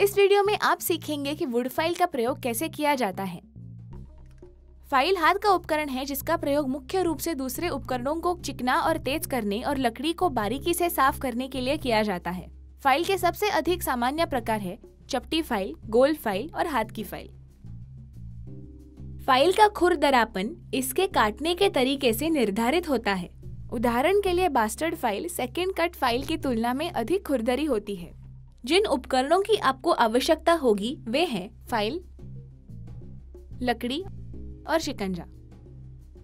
इस वीडियो में आप सीखेंगे कि वुड फ़ाइल का प्रयोग कैसे किया जाता है। फ़ाइल हाथ का उपकरण है, जिसका प्रयोग मुख्य रूप से दूसरे उपकरणों को चिकना और तेज करने और लकड़ी को बारीकी से साफ़ करने के लिए किया जाता है। फ़ाइल के सबसे अधिक सामान्य प्रकार है, चपटी फ़ाइल, गोल फ़ाइल और हाथ की फ़ाइल। फ़ाइल का खुरदरापन इसके काटने के तरीके से निर्धारित होता है। उदाहरण के लिए bastard file second cut file की तुलना में अधिक खुरदरी होती है। जिन उपकरणों की आपको आवश्यकता होगी, वे हैं फ़ाइल, लकड़ी और शिकंजा।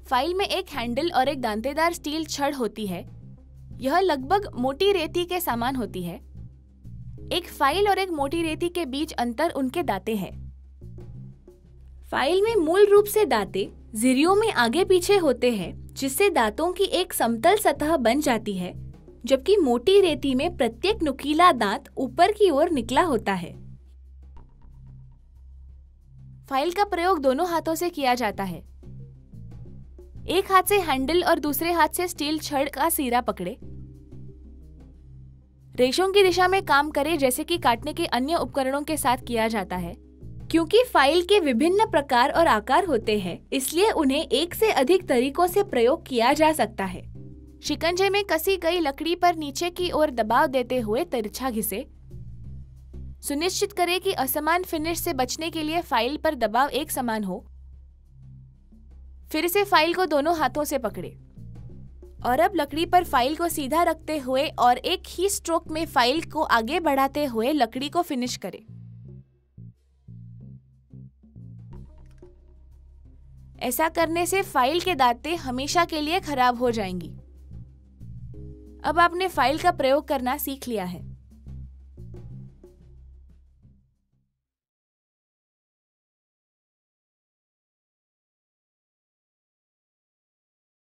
फ़ाइल में एक हैंडल और एक दांतेदार स्टील छड़ होती है। यह लगभग मोटी रेती के समान होती है। एक फ़ाइल और एक मोटी रेती के बीच अंतर उनके दाते हैं। फ़ाइल में मूल रूप से दांते जिरियो में आगे पीछे होते हैं, जिससे दांतों की एक समतल सतह बन जाती है। जबकि मोटी रेती में प्रत्येक नुकीला दांत ऊपर की ओर निकला होता है। फ़ाइल का प्रयोग दोनों हाथों से किया जाता है। एक हाथ से हैंडल और दूसरे हाथ से स्टील छड़ का सीरा पकड़े। रेशों की दिशा में काम करे जैसे कि काटने के अन्य उपकरणों के साथ किया जाता है, क्योंकि फ़ाइल के विभिन्न प्रकार और आकार होते हैं, इसलिए उन्हें एक से अधिक तरीकों से प्रयोग किया जा सकता है। शिकंजे में कसी गई लकड़ी पर नीचे की ओर दबाव देते हुए तिरछा घिसे। सुनिश्चित करें कि असमान फिनिश से बचने के लिए फ़ाइल पर दबाव एक समान हो। फिर से फ़ाइल को दोनों हाथों से पकड़े। और अब लकड़ी पर फ़ाइल को सीधा रखते हुए और एक ही स्ट्रोक में फ़ाइल को आगे बढ़ाते हुए लकड़ी को फिनिश करें। ऐसा करने से फ़ाइल के दांते हमेशा के लिए खराब हो जाएँगी। अब आपने फ़ाइल का प्रयोग करना सीख लिया है।